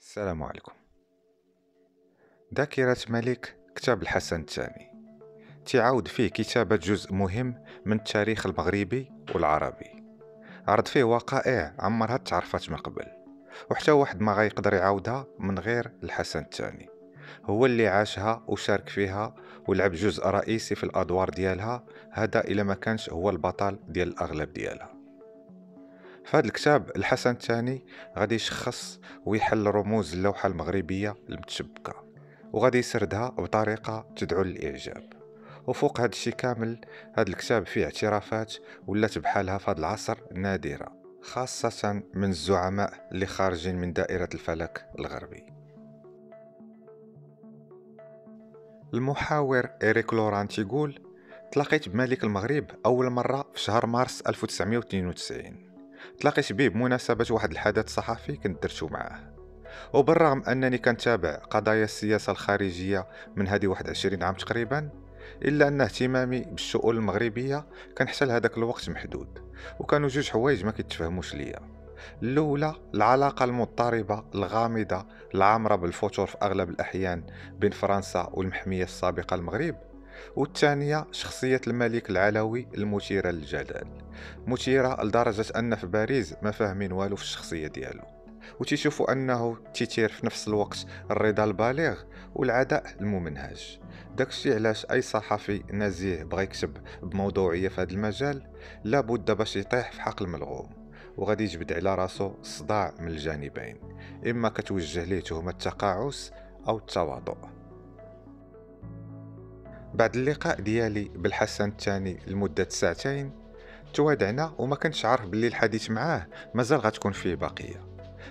السلام عليكم. ذاكرة ملك كتاب الحسن الثاني. تعاود فيه كتابة جزء مهم من التاريخ المغربي والعربي. عرض فيه وقائع عمرها تعرفت من قبل وحتى واحد ما غيقدر يعاودها من غير الحسن الثاني. هو اللي عاشها وشارك فيها ولعب جزء رئيسي في الأدوار ديالها هذا إلا ما كانش هو البطل ديال الأغلب ديالها. في هذا الكتاب الحسن الثاني غادي يشخص ويحل رموز اللوحة المغربية المتشبكة وغادي يسردها بطريقة تدعو للإعجاب. وفوق هذا الشيء كامل هذا الكتاب فيه اعترافات ولات بحالها في هذا العصر نادرة خاصة من الزعماء اللي خارجين من دائرة الفلك الغربي. المحاور إريك لورانت يقول تلاقيت بملك المغرب أول مرة في شهر مارس 1992 تلاقيت به بمناسبة واحد الحدث صحفي كنت درتو معاه. وبالرغم أنني كنتابع قضايا السياسة الخارجية من هذه واحد عشرين عام تقريبا إلا أن اهتمامي بالشؤون المغربية كان حتى لهذاك الوقت محدود وكانوا جوج حوايج ما كيتفهموش ليا. الأولى العلاقة المضطربة الغامضة العامرة بالفتور في أغلب الأحيان بين فرنسا والمحمية السابقة المغرب. والثانية شخصية الملك العلوي المثيرة للجدل. مثيرة لدرجة أن في باريس ما فاهمين والو في الشخصية ديالو. وتيشوفوا أنه تيتير في نفس الوقت الرضا البالغ والعداء الممنهج. داكشي علاش أي صحفي نزيه بغى يكتب بموضوعية في هذا المجال لابد باش يطيح في حقل ملغوم. وغادي يجبد على راسو صداع من الجانبين. إما كتوجه ليه تهمة التقاعس أو التواضع. بعد اللقاء ديالي بالحسن الثاني لمدة ساعتين توادعنا وما كنتش عارف باللي الحديث معاه مازال غتكون فيه باقية.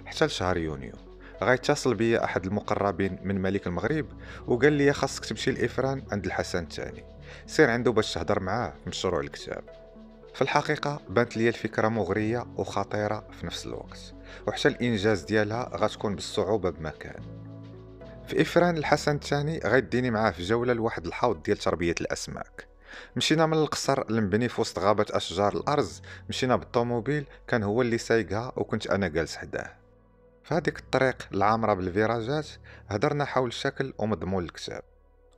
حتى لشهر يونيو غيتصل بيا أحد المقربين من ملك المغرب وقال لي خاصك تمشي لإفران عند الحسن الثاني. سير عنده باش تهضر معاه في مشروع الكتاب. في الحقيقة بانت لي الفكرة مغرية وخطيرة في نفس الوقت وحتى الإنجاز ديالها غتكون بالصعوبة بمكان. في إفران الحسن الثاني غيديني معاه في جولة لواحد الحوض ديال تربية الأسماك. مشينا من القصر المبني في وسط غابة أشجار الأرز. مشينا بالطوموبيل كان هو اللي سايقها وكنت أنا جالس حداه. في الطريق العامرة بالفيراجات هدرنا حول الشكل ومضمون الكتاب.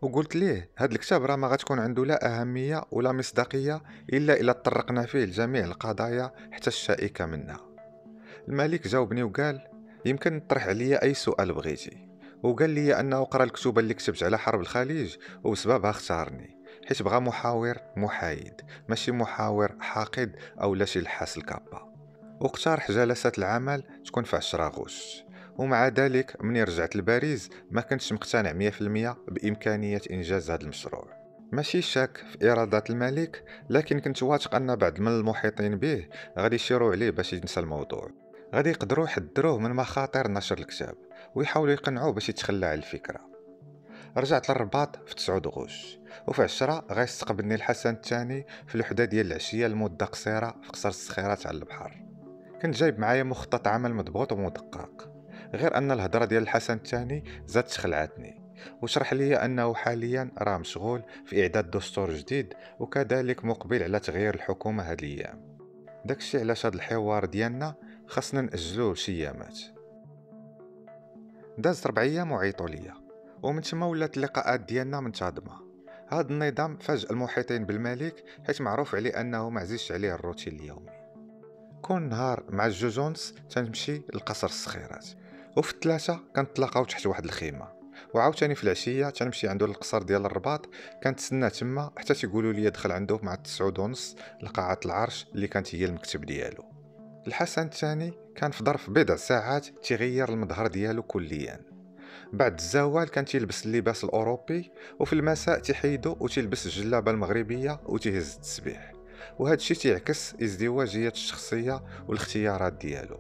وقلت ليه هاد الكتاب راه ما غتكون عنده لا أهمية ولا مصداقية إلا إلا طرقنا فيه لجميع القضايا حتى الشائكة منها. الملك جاوبني وقال يمكن نطرح عليا أي سؤال بغيتي. وقال لي أنه قرأ الكتب اللي كتبت على حرب الخليج وبسببها اختارني. حيت بغى محاور محايد. ماشي محاور حاقد أو لا شي لحاس الكابا واقترح جلسات العمل تكون في 10 غشت ومع ذلك مني رجعت لباريس ما كنتش مقتنع 100% بإمكانية إنجاز هذا المشروع. ماشي شاك في إرادات الملك لكن كنت واثق أن بعض من المحيطين به غادي يشيروا عليه باش ينسى الموضوع. غادي يقدروا يحذروه من مخاطر نشر الكتاب. ويحاولوا يقنعوه باش يتخلى على الفكرة. رجعت للرباط في 9 غوش وفي عشرة غيستقبلني الحسن الثاني في الوحدة ديال العشية لمدة قصيرة في قصر السخيرات على البحر. كنت جايب معايا مخطط عمل مضبوط ومدقق غير أن الهضرة ديال الحسن الثاني زادت خلعتني وشرح لي أنه حاليا راه مشغول في إعداد دستور جديد وكذلك مقبل على تغيير الحكومة هاد الأيام. داكشي علاش هاد الحوار ديالنا خاصنا نأجلوه شي أيامات. دازت ربع أيام وعيطوا ليا ومن تما ولات اللقاءات ديالنا منتظمه هذا النظام فاجأ المحيطين بالملك حيث معروف عليه أنه ما عزيزش عليه الروتين اليومي. كل نهار مع الجوجونس تنمشي لقصر الصخيرات وفي الثلاثة كنتلاقاو تحت واحد الخيمة. وعاوتاني في العشية تنمشي عنده للقصر ديال الرباط كنتسنى تما حتى تيقولوا لي دخل عنده مع التسعود ونص لقاعة العرش اللي كانت هي المكتب ديالو. الحسن الثاني كان في ظرف بضع ساعات تغير المظهر ديالو كليا. بعد الزوال كان تيلبس اللباس الأوروبي وفي المساء تيحيدو وتيلبس الجلابة المغربية وتيهز التسبيح. وهذا الشيء تيعكس ازدواجية الشخصية والاختيارات ديالو.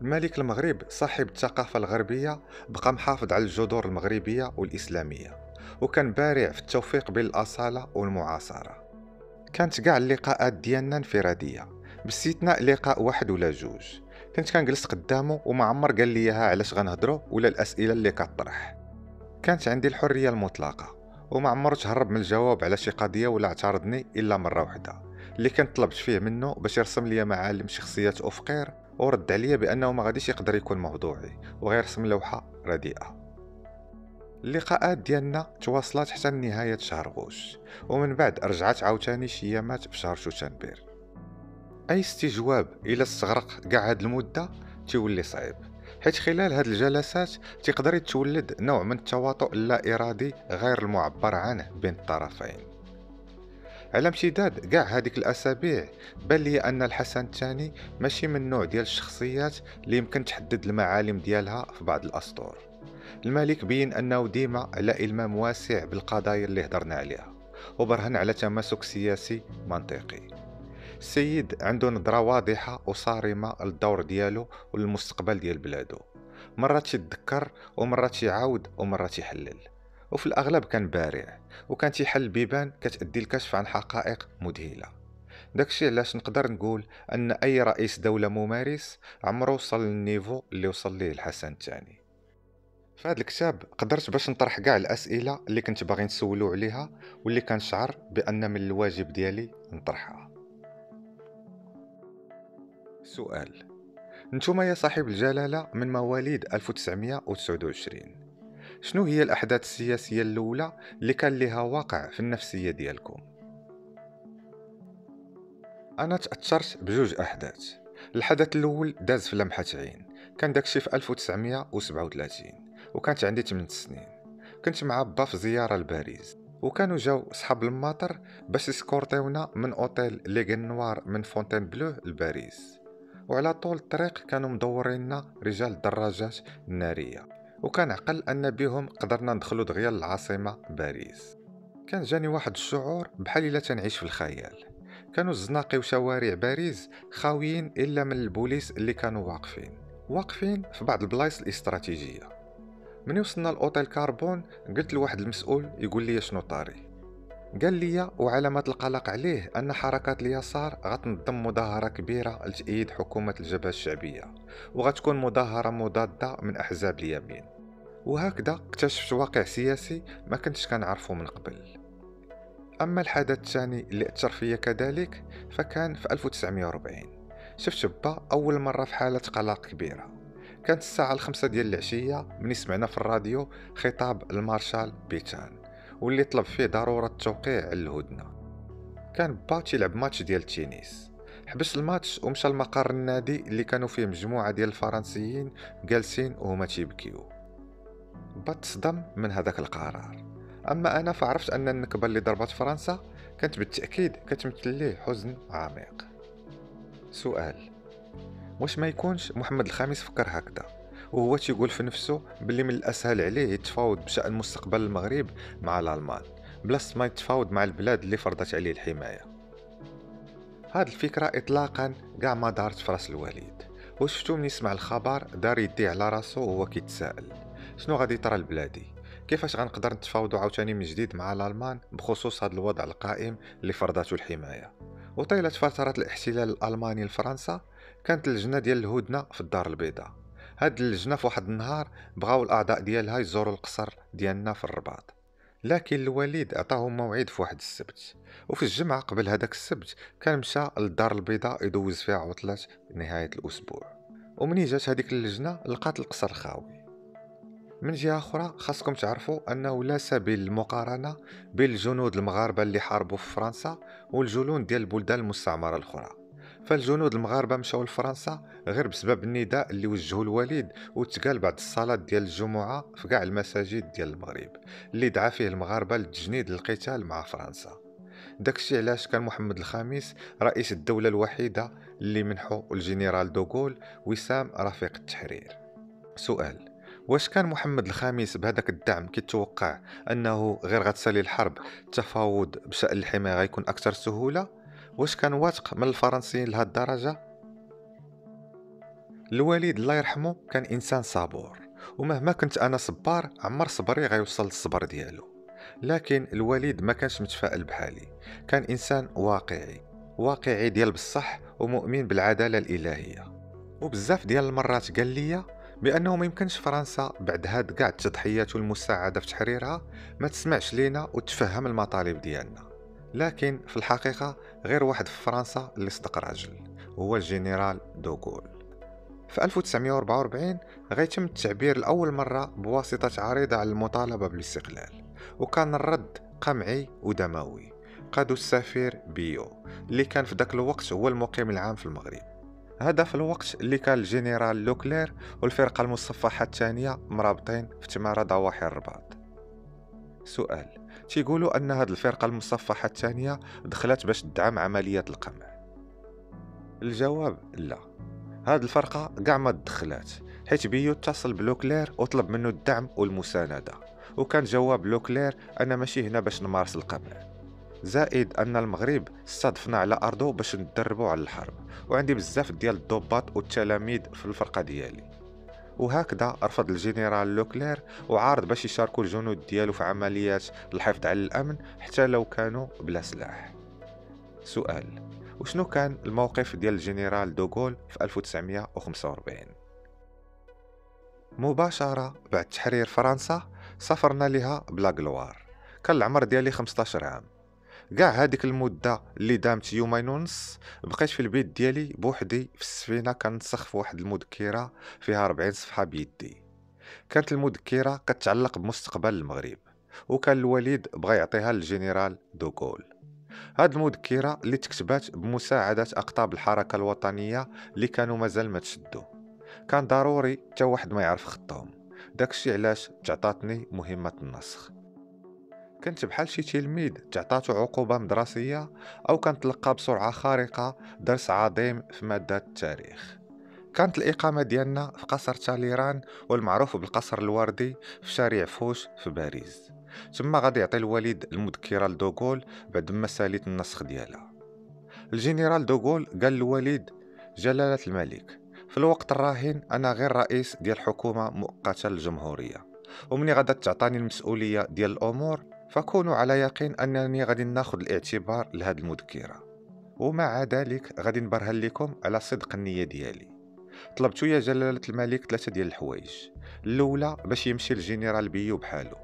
الملك المغرب صاحب الثقافة الغربية بقى محافظ على الجذور المغربية والإسلامية وكان بارع في التوفيق بين الأصالة والمعاصرة. كانت كاع اللقاءات ديالنا انفرادية باستثناء لقاء واحد ولا جوج. كنت كنجلس قدامه وما عمر قال لي علاش غنهضروا ولا الأسئلة اللي كطرح. كانت عندي الحرية المطلقة وما عمر تهرب من الجواب على شي قضية ولا اعترضني إلا مرة واحدة اللي كنت طلبت فيه منه باش يرسم لي معالم شخصيات افقير ورد عليا بأنه ما غاديش يقدر يكون موضوعي وغير رسم لوحة رديئة. اللقاءات ديالنا تواصلات حتى لنهاية شهر غوش ومن بعد رجعت عاوتاني شيامات في شهر شوشنبير اي استجواب إلى استغرق كاع هاد المدة؟ تيولي صعيب. حيت خلال هاد الجلسات تقدر يتولد نوع من التواطؤ اللا إرادي غير المعبر عنه بين الطرفين. على امتداد كاع هذيك الأسابيع بان لي أن الحسن الثاني ماشي من النوع ديال الشخصيات اللي يمكن تحدد المعالم ديالها في بعض الاسطور الملك بين أنه ديما على المام واسع بالقضايا اللي هضرنا عليها وبرهن على تماسك سياسي منطقي. السيد عنده نظرة واضحة وصارمة للدور ديالو وللمستقبل ديال بلادو مرات يتذكر ومرات يعاود ومرات يحلل. وفي الأغلب كان بارع وكان تيحل بيبان كتأدي الكشف عن حقائق مذهلة. داكشي علاش نقدر نقول أن أي رئيس دولة ممارس عمرو وصل للنيفو اللي وصل ليه الحسن الثاني. في هذا الكتاب قدرت باش نطرح كاع الأسئلة اللي كنت باغي نسولو عليها واللي كنشعر بأن من الواجب ديالي نطرحها. سؤال. نتوما يا صاحب الجلالة من مواليد 1929 شنو هي الأحداث السياسية الأولى اللي كان لها واقع في النفسية ديالكم؟ أنا تأثرت بجوج أحداث. الحدث الأول داز في لمحة عين. كان داكشي في 1937 وكانت عندي 8 سنين. كنت مع با في زيارة لباريس وكانوا جاو صحاب الماطر باش يسكورتيونا من أوتيل L'Aigle Noir من فونتين بلو لباريس. وعلى طول الطريق كانوا مدورين رجال الدراجات النارية وكنعقل أن بهم قدرنا ندخلوا دغيا للعاصمة باريس. كان جاني واحد الشعور بحال إلا تنعيش في الخيال. كانوا الزناقي وشوارع باريس خاويين إلا من البوليس اللي كانوا واقفين. واقفين في بعض البلايص الاستراتيجية. من وصلنا لأوتيل كريون قلت لواحد المسؤول يقول لي شنو طاري. قال لي وعلامات القلق عليه أن حركات اليسار غتنظم مظاهرة كبيرة لتأييد حكومة الجبهة الشعبية وغتكون مظاهرة مضادة من أحزاب اليمين. وهكذا اكتشفت واقع سياسي ما كنتش كنعرفه من قبل. أما الحدث الثاني اللي أثر فيا كذلك فكان في 1940 شفت با أول مرة في حالة قلق كبيرة. كانت الساعة الخمسة ديال العشية من سمعنا في الراديو خطاب المارشال بيتان. واللي طلب فيه ضرورة التوقيع على الهدنة. كان با تيلعب ماتش ديال التنس حبس الماتش ومشى لمقر النادي اللي كانوا فيه مجموعة ديال الفرنسيين جالسين وهما تيبكيو. با تصدم من هذاك القرار. أما أنا فعرفت أن النكبة اللي ضربت فرنسا كانت بالتأكيد كتمثل ليه حزن عميق. سؤال واش ما يكونش محمد الخامس فكر هكذا؟ وهو تيقول في نفسه باللي من الأسهل عليه يتفاوض بشأن مستقبل المغرب مع الألمان. بلاص ما يتفاوض مع البلاد اللي فرضت عليه الحماية. هاد الفكرة اطلاقا كاع ما دارت في رأس الوالد وشفتو من يسمع الخبر دار يديه على راسو وهو كيتساءل. شنو غادي يطرى لبلادي كيفاش غنقدر نتفاوضوا عاوتاني من جديد مع الألمان بخصوص هذا الوضع القائم اللي فرضته الحماية؟ وطيلة فترة الاحتلال الألماني لفرنسا كانت اللجنة ديال الهدنة في الدار البيضاء. هاد اللجنة في واحد النهار بغاو الأعضاء ديالها يزوروا القصر ديالنا في الرباط. لكن الوليد عطاهم موعد في واحد السبت. وفي الجمعة قبل هداك السبت كان مشى للدار البيضاء يدوز فيها عطلة نهاية الأسبوع. ومني جات هذيك اللجنة لقات القصر خاوي. من جهة أخرى خاصكم تعرفوا أنه لا سبيل للمقارنة بين الجنود المغاربة اللي حاربوا في فرنسا والجنود ديال البلدان المستعمرة الأخرى. فالجنود المغاربة مشاو لفرنسا غير بسبب النداء اللي وجهه الوالد وتقال بعد الصلاة ديال الجمعة في كاع المساجد ديال المغرب اللي دعا فيه المغاربة للتجنيد للقتال مع فرنسا. داكشي علاش كان محمد الخامس رئيس الدولة الوحيدة اللي منحو الجنرال دوغول وسام رفيق التحرير. سؤال واش كان محمد الخامس بهذاك الدعم كيتوقع أنه غير غتسالي الحرب التفاوض بشأن الحماية غيكون أكثر سهولة؟ واش كان واثق من الفرنسيين لهاد الدرجة؟ الوالد الله يرحمه كان إنسان صبور ومهما كنت أنا صبار عمر صبري غيوصل للصبر ديالو. لكن الوالد ما كانش متفائل بحالي كان إنسان واقعي واقعي ديال بصح ومؤمن بالعدالة الإلهية. وبزاف ديال المرات قال لي بأنه ما يمكنش فرنسا بعد هاد كاع التضحيات والمساعدة في تحريرها ما تسمعش لينا وتفهم المطالب ديالنا. لكن في الحقيقة غير واحد في فرنسا اللي صدق راجل هو الجنرال دوغول. في 1944 غيتم التعبير لأول مرة بواسطة عريضة على المطالبة بالاستقلال وكان الرد قمعي ودموي. قادو السفير بيو اللي كان في ذاك الوقت هو المقيم العام في المغرب. هذا في الوقت اللي كان الجنرال لوكلير والفرقة المصفحة الثانية مرابطين في تمارة ضواحي الرباط. سؤال تيقولوا أن هذه الفرقة المصفحة الثانية دخلت باش تدعم عملية القمع. الجواب لا. هاد الفرقة قاع ما تدخلات حيت بيو اتصل بلوكلير وطلب منه الدعم والمساندة. وكان جواب لوكلير أنا ماشي هنا باش نمارس القمع. زائد أن المغرب استضافنا على أرضه باش ندربوا على الحرب. وعندي بزاف ديال الضباط والتلاميذ في الفرقة ديالي. وهكذا رفض الجنرال لوكلير وعارض باش يشاركوا الجنود ديالو في عمليات الحفظ على الأمن حتى لو كانوا بلا سلاح. سؤال وشنو كان الموقف ديال الجنرال دوغول في 1945 مباشرة بعد تحرير فرنسا سافرنا لها بلا كان العمر ديالي 15 عام. كاع هذيك المده اللي دامت يومين ونص بقيت في البيت ديالي بوحدي في السفينه كنسخ في واحد المذكره فيها 40 صفحه بيدي كانت المذكره كتعلق بمستقبل المغرب وكان الوليد بغى يعطيها للجنرال دوغول هاد المذكرة اللي تكتبات بمساعدة أقطاب الحركة الوطنية اللي كانوا مازال ما تشدوا كان ضروري تا واحد ما يعرف خطهم داكشي علاش تعطاتني مهمة النسخ كنت بحال شي تلميذ تعطاتو عقوبة مدرسية أو كنتلقى بسرعة خارقة درس عظيم في مادة التاريخ. كانت الإقامة ديالنا في قصر تاليران والمعروف بالقصر الوردي في شارع فوش في باريس. تما غادي يعطي الوالد المذكرة لدوغول بعد ما ساليت النسخ ديالها. الجنرال دوغول قال للوالد جلالة الملك في الوقت الراهن أنا غير رئيس ديال حكومة مؤقتة للجمهورية ومني غادا تعطاني المسؤولية ديال الأمور فكونوا على يقين أنني غادي ناخذ الاعتبار لهذه المذكرة. ومع ذلك غادي نبرهن لكم على صدق النية ديالي. طلبتو يا جلالة الملك ثلاثة ديال الحوايج. الأولى باش يمشي الجنرال بيو بحالو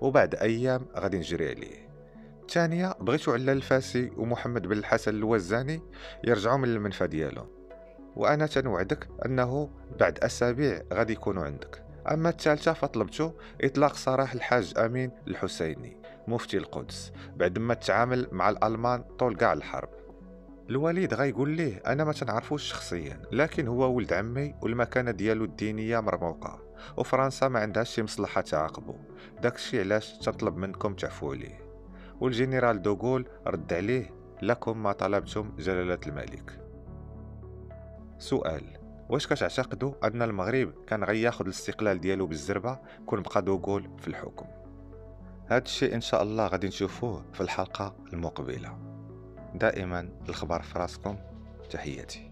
وبعد أيام غادي نجري عليه. الثانية بغيتو على الفاسي ومحمد بن الحسن الوزاني يرجعوا من المنفى ديالهم. وأنا تنوعدك أنه بعد أسابيع غادي يكونوا عندك. أما الثالثة فطلبتو إطلاق سراح الحاج أمين الحسيني. مفتي القدس بعد ما تعامل مع الألمان طول كاع الحرب. الوالد غايقول ليه أنا ما تنعرفوش شخصيا لكن هو ولد عمي والمكانة ديالو الدينية مرموقة وفرنسا ما عندهاش شي مصلحة تعاقبه داكشي علاش تطلب منكم تعفو عليه والجنرال دوغول رد عليه لكم ما طلبتم جلالة الملك. سؤال واش كتعتقدوا أن المغرب كان غياخد الاستقلال ديالو بالزربة؟ كون بقى دوغول في الحكم. هذا الشيء إن شاء الله غادي نشوفوه في الحلقة المقبلة. دائما الخبر في راسكم تحياتي.